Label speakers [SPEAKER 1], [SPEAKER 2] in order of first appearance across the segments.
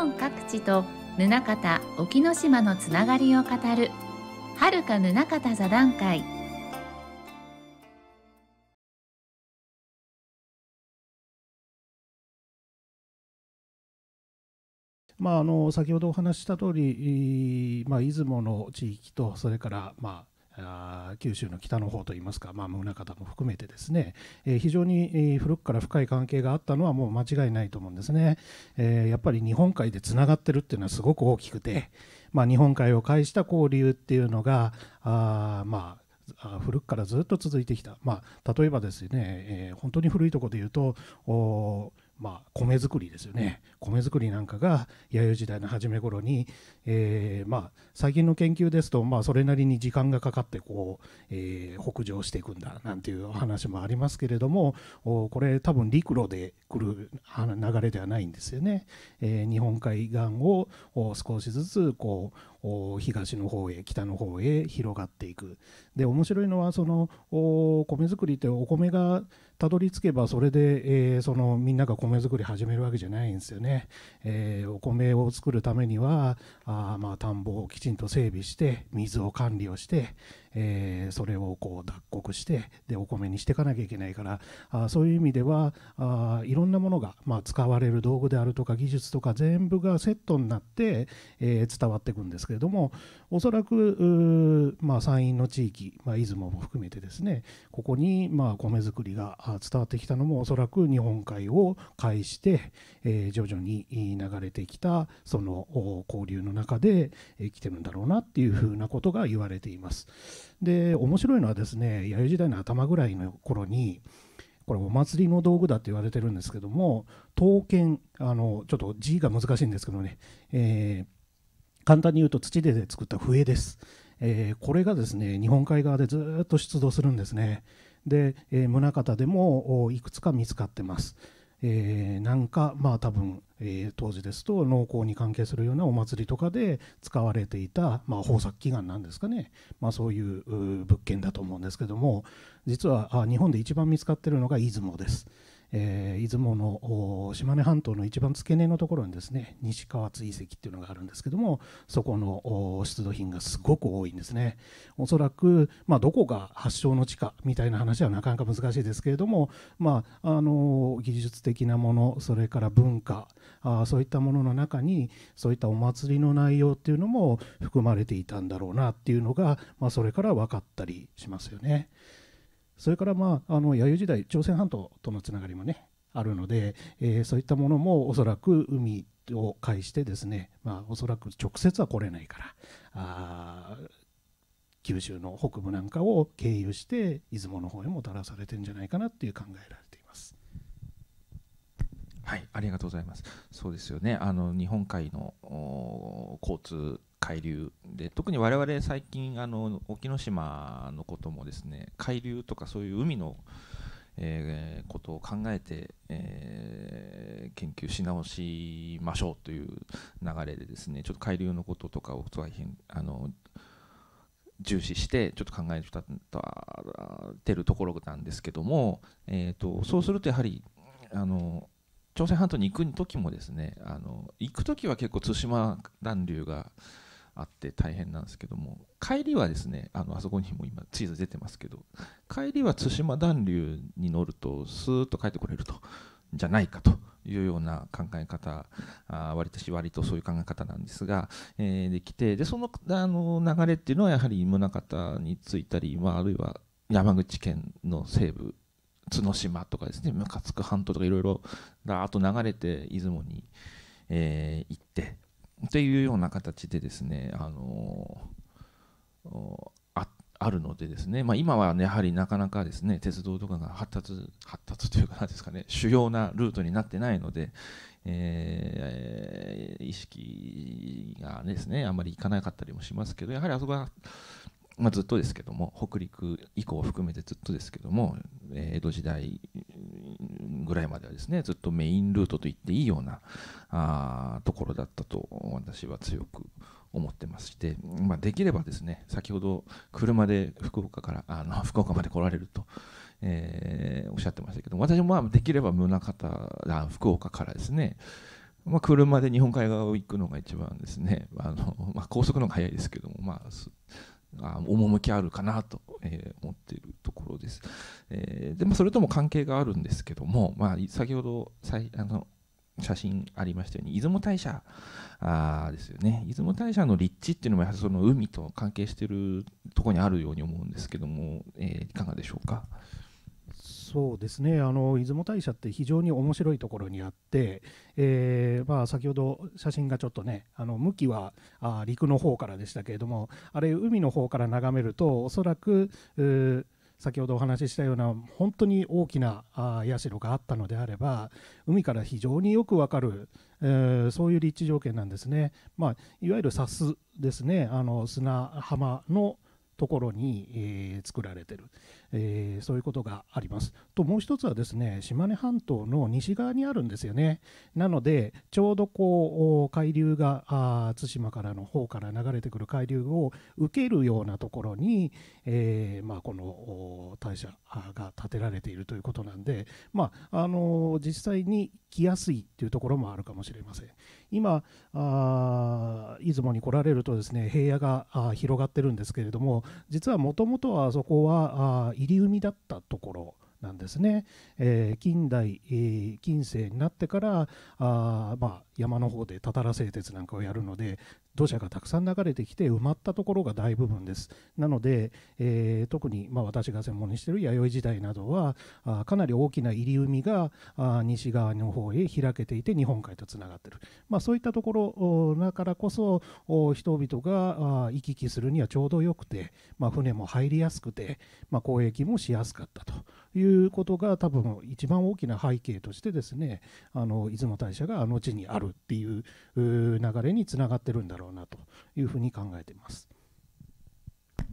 [SPEAKER 1] 本各地と宗像沖ノ島のつながりを語る「はるか宗像座談会」
[SPEAKER 2] まあ、あの先ほどお話しした通り、まあ、出雲の地域とそれから、まあ、九州の北の方といいますか、まあ、宗像も含めてですね、えー、非常に古くから深い関係があったのはもう間違いないと思うんですね、えー、やっぱり日本海でつながってるっていうのはすごく大きくて、まあ、日本海を介した交流っていうのがあまあ古くからずっと続いてきた、まあ、例えばですね、えー、本当に古いところで言うとまあ、米作りですよね米作りなんかが弥生時代の初め頃に、えー、まあ、最近の研究ですと、まあ、それなりに時間がかかってこう、えー、北上していくんだなんていう話もありますけれどもこれ多分陸路で来る流れではないんですよね。えー、日本海岸を少しずつこう東の方へ北の方へ広がっていくで面白いのはその米作りってお米がたどり着けばそれで、えー、そのみんなが米作り始めるわけじゃないんですよね。えー、お米を作るためにはあまあ田んぼをきちんと整備して水を管理をして、えー、それをこう脱穀してでお米にしていかなきゃいけないからあそういう意味ではあいろんなものが、まあ、使われる道具であるとか技術とか全部がセットになって、えー、伝わっていくんですけれどもおそらく、まあ、山陰の地域、まあ、出雲も含めてですねここに、まあ、米作りが伝わってきたのもおそらく日本海を介して、えー、徐々に流れてきたその交流の中で来てるんだろうなっていうふうなことが言われています。で面白いのはですね弥生時代の頭ぐらいの頃にこれお祭りの道具だって言われてるんですけども刀剣あのちょっと字が難しいんですけどね、えー、簡単に言うと土で作った笛です、えー、これがですね日本海側でずっと出土するんですね。で、えー、宗像でもいくつか見つかってます。えー、なんかまあ多分、えー、当時ですと農耕に関係するようなお祭りとかで使われていた、まあ、豊作祈願なんですかね、まあ、そういう物件だと思うんですけども実はあ日本で一番見つかってるのが出雲です。えー、出雲の島根半島の一番付け根のところにですね西川津遺跡っていうのがあるんですけどもそこの出土品がすごく多いんですねおそらく、まあ、どこが発祥の地かみたいな話はなかなか難しいですけれども、まあ、あの技術的なものそれから文化あそういったものの中にそういったお祭りの内容っていうのも含まれていたんだろうなっていうのが、まあ、それから分かったりしますよね。それからまああの弥生時代朝鮮半島とのつながりもねあるので、えー、そういったものもおそらく海を介してですね、まあ、おそらく直接は来れないからあ九州の北部なんかを経由して出雲の方へもたらされてるんじゃないかなっていう考えられています。
[SPEAKER 3] はい、ありがとうございます。そうですよね。あの日本海の交通海流で特に我々最近あの沖ノ島のこともですね海流とかそういう海の、えー、ことを考えて、えー、研究し直しましょうという流れでですねちょっと海流のこととかを大変あの重視してちょっと考えてるところなんですけども、えーと、そうするとやはりあの朝鮮半島に行く時もですねあの行く時は結構対馬暖流があって大変なんですけども帰りはですねあのあそこにも今地図出てますけど帰りは対馬暖流に乗るとスーッと帰ってこれるとじゃないかというような考え方あ割と割とそういう考え方なんですが、えー、できてでそのあの流れっていうのはやはり宗像についたり、まあ、あるいは山口県の西部角島とかですね向津半島とかいろいろだーっと流れて出雲に、えー、行ってっていうような形でですね、あのああるのでですね、まあ、今は、ね、やはりなかなかですね鉄道とかが発達発達というかなんですかね主要なルートになってないので、えー、意識がですねあんまりいかなかったりもしますけどやはりあそこはまあ、ずっとですけども北陸以降を含めてずっとですけども、えー、江戸時代ぐらいまではですねずっとメインルートと言っていいようなあところだったと私は強く思ってまして、まあ、できればですね先ほど車で福岡からあの 福岡まで来られると、えー、おっしゃってましたけど私もまあできれば宗像福岡からですねまあ、車で日本海側を行くのが一番ですねあの、まあ、高速の方が早いですけども、まあ、あ趣あるかなと、え、思っているところです。えー、でもそれとも関係があるんですけども、まあ、先ほどさいあの写真ありましたように出雲大社あですよね出雲大社の立地っていうのもやはりその海と関係してるとこにあるように思うんですけども、えー、いかがでしょうか？
[SPEAKER 2] そうですね。あの出雲大社って非常に面白いところにあって、えーまあ、先ほど写真がちょっとねあの向きはあ陸の方からでしたけれどもあれ海の方から眺めるとおそらく先ほどお話ししたような本当に大きなあ社があったのであれば海から非常によくわかる、えー、そういう立地条件なんですね、まあ、いわゆる砂州ですね。あの砂浜のところに、えー、作られてる、えー、そういうことがあります。ともう一つはですね島根半島の西側にあるんですよね。なのでちょうどこう海流が対馬からの方から流れてくる海流を受けるようなところに、えー、まあ、この大社が建てられているということなんで、まあ、あの実際に来やすいというところもあるかもしれません。今あ出雲に来られるとですね平野が広がってるんですけれども実はもともとはそこは入り海だったところなんですね、えー、近代、えー、近世になってからあ、まあ、山の方でたたら製鉄なんかをやるので土砂がたくさん流れてきて埋まったところが大部分です。なので、えー、特に、まあ、私が専門にしている弥生時代などはあかなり大きな入り海があ西側の方へ開けていて日本海とつながっている、まあ、そういったところだからこそ人々があ行き来するにはちょうどよくて、まあ、船も入りやすくて、まあ、交易もしやすかったということが多分一番大きな背景としてですねあの出雲大社があの地にあるっていう流れにつながってるんだろうろうなというふうに考えています。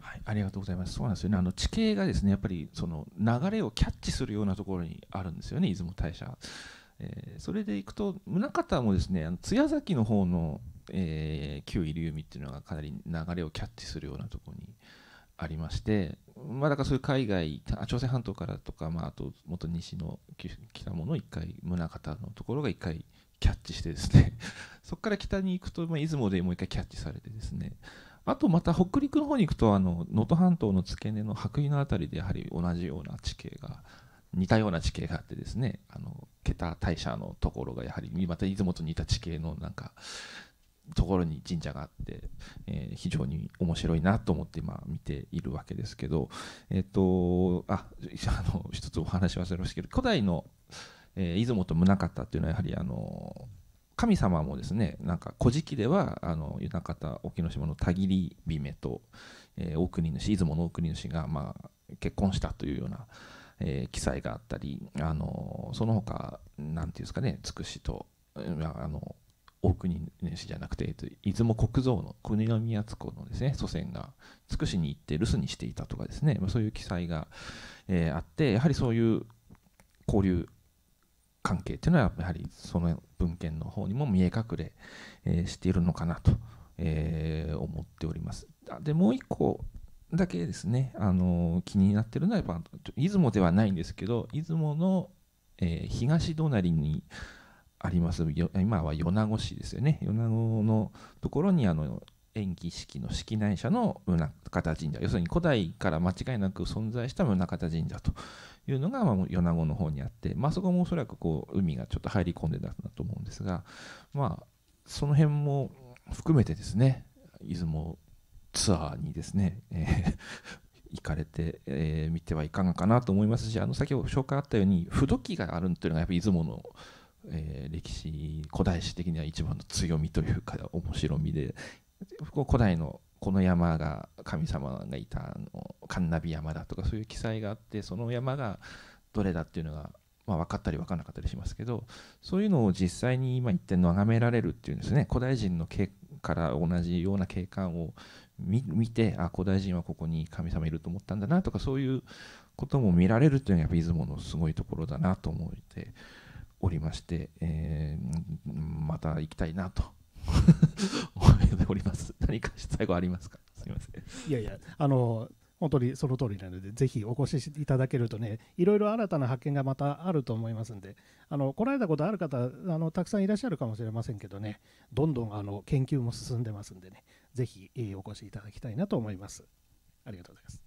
[SPEAKER 3] はい、ありがとうございます。そうなんですよね。あの地形がですね、やっぱりその流れをキャッチするようなところにあるんですよね、出雲大社。えー、それでいくと、宗像もですね、あの津屋崎の方の、えー、旧入海っていうのがかなり流れをキャッチするようなところにありまして、まあ、だからそういう海外朝鮮半島からとか、まあ、あともっと西の北もの1回宗像のところが1回キャッチしてですね。そこから北に行くと、まあ、出雲でもう1回キャッチされてですね。あとまた北陸の方に行くと能登半島の付け根の白衣の辺りでやはり同じような地形が似たような地形があってですね。あの桁大社のところがやはりまた出雲と似た地形のなんかところに神社があって、えー、非常に面白いなと思って今見ているわけですけど、えっ、とああの一つお話忘れましたけど古代の、えー、出雲と宗像っていうのはやはりあの神様もですねなんか古事記ではあの湯方沖ノ島の田切姫と、えー、大国主出雲の大国主が、まあ、結婚したというような、えー、記載があったりあのその他なんていうんですかねつくしとあの大国主じゃなくて、出雲国蔵の国宮津公のですね祖先がつくしに行って留守にしていたとかですね、まあ、そういう記載が、えー、あってやはりそういう交流関係っていうのはやはりその文献の方にも見え隠れ、えー、しているのかなと、えー、思っております。でもう一個だけですね、あの気になってるのはやっぱ出雲ではないんですけど出雲の、えー、東隣にあります今は米子市ですよね米子のところにあの延期式の式内社の宗像神社。要するに古代から間違いなく存在した宗像神社というのが、まあ、米子の方にあって、まあ、そこもおそらくこう海がちょっと入り込んでたんだと思うんですが、まあ、その辺も含めてですね出雲ツアーにですね、えー行かれてみ、えー、てはいかがかなと思いますしあの先ほど紹介あったように不土器があるというのがやっぱり出雲のえー、歴史古代史的には一番の強みというか面白みで古代のこの山が神様がいたあの神ナビ山だとかそういう記載があってその山がどれだっていうのが、まあ、分かったり分からなかったりしますけどそういうのを実際に今言って眺められるっていうんですね古代人の景から同じような景観を見てあ古代人はここに神様いると思ったんだなとかそういうことも見られるっていうのがやっぱ出雲のすごいところだなと思って。おりまして、えー、また行きたいなと思っております。何か最後ありますか？すみません。
[SPEAKER 2] いやいや、あの本当にその通りなので、ぜひお越しいただけるとね、いろいろ新たな発見がまたあると思いますんで、あの来られたことある方あの、たくさんいらっしゃるかもしれませんけどね、どんどんあの研究も進んでますんでね、ぜひ、えーお越しいただきたいなと思います。ありがとうございます。